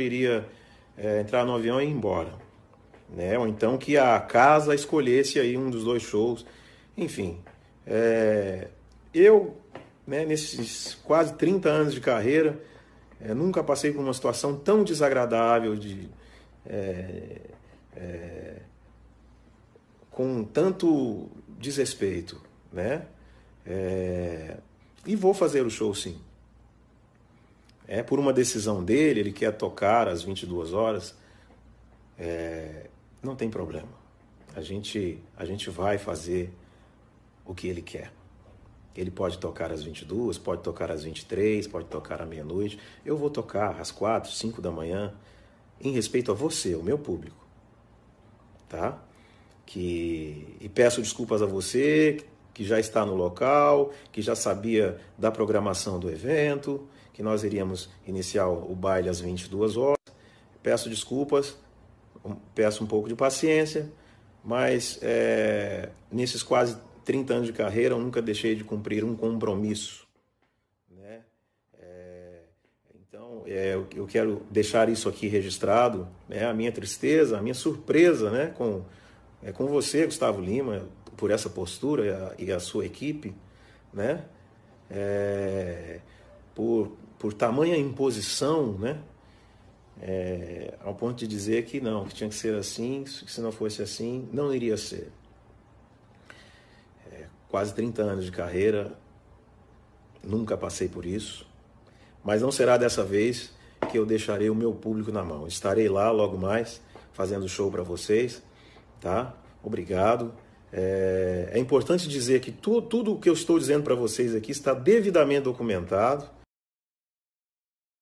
iria é, entrar no avião e ir embora. Né? Ou então que a casa escolhesse aí um dos dois shows. Enfim, é, eu, né, nesses quase 30 anos de carreira, é, nunca passei por uma situação tão desagradável de é, é, com tanto desrespeito, né? É, e vou fazer o show sim. É por uma decisão dele, ele quer tocar às 22 horas, é, não tem problema. A gente, a gente vai fazer o que ele quer. Ele pode tocar às 22, pode tocar às 23, pode tocar à meia-noite. Eu vou tocar às 4, 5 da manhã, em respeito a você, o meu público. Tá? Que, e peço desculpas a você que já está no local, que já sabia da programação do evento, que nós iríamos iniciar o baile às 22 horas. Peço desculpas, peço um pouco de paciência, mas é, nesses quase 30 anos de carreira eu nunca deixei de cumprir um compromisso. Né? É, então é, eu quero deixar isso aqui registrado, né? a minha tristeza, a minha surpresa né? com, é, com você, Gustavo Lima, por essa postura e a, e a sua equipe, né? É, por, por tamanha imposição, né? É, ao ponto de dizer que não, que tinha que ser assim, que se não fosse assim, não iria ser. É, quase 30 anos de carreira, nunca passei por isso, mas não será dessa vez que eu deixarei o meu público na mão. Estarei lá logo mais, fazendo show para vocês, tá? Obrigado. É, é importante dizer que tu, tudo o que eu estou dizendo para vocês aqui está devidamente documentado